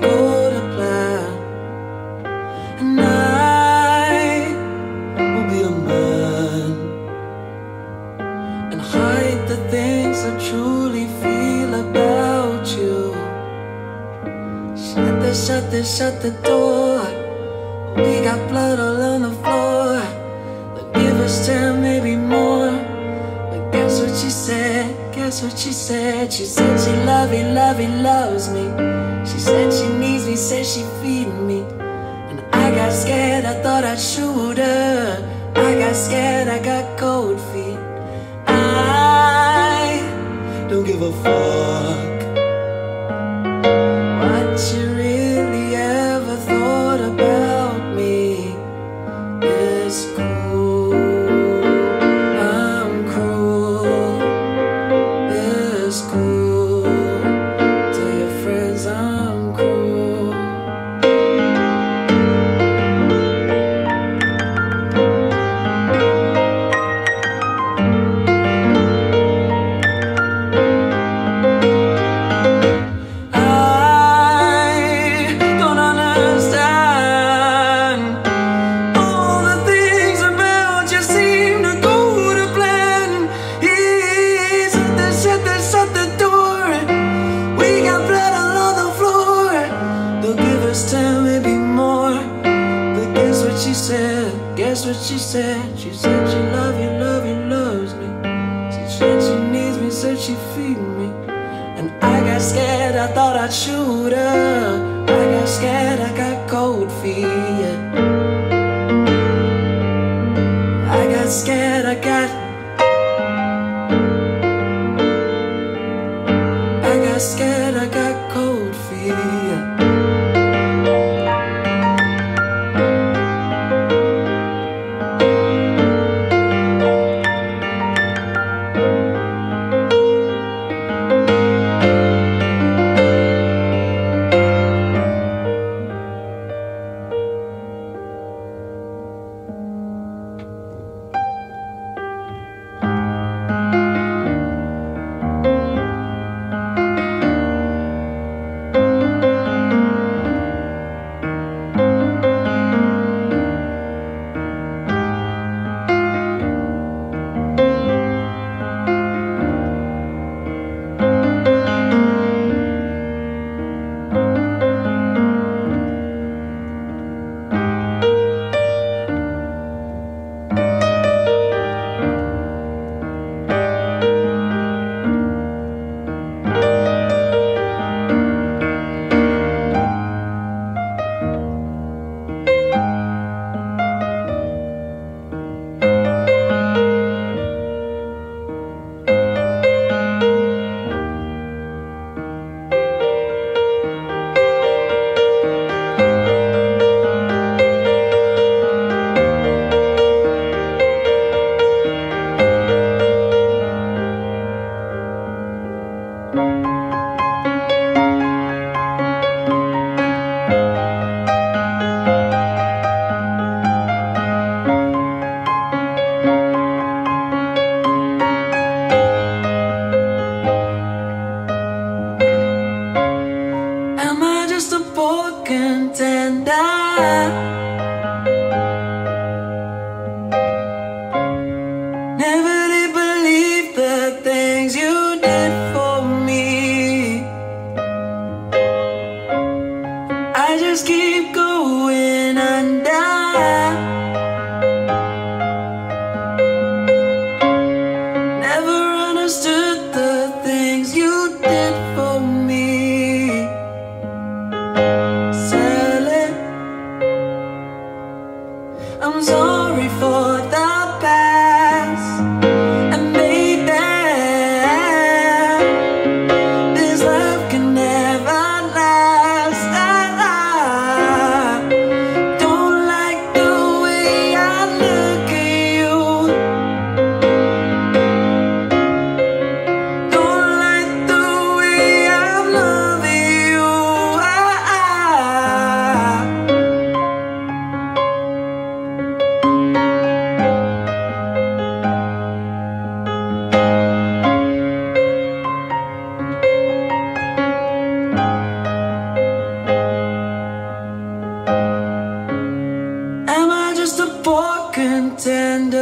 go to plan. And I will be a man and hide the things I truly feel about you. Shut the, shut the, shut the door. We got blood all on the Guess what she said? She said she love me, love me, loves me. She said she needs me, said she feeding me. And I got scared, I thought I'd shoot her. I got scared, I got cold feet. I don't give a fuck. What you said she feed me. And I got scared, I thought I'd shoot her. I got scared, I got cold feet. I got scared, I got. just keep going. contender.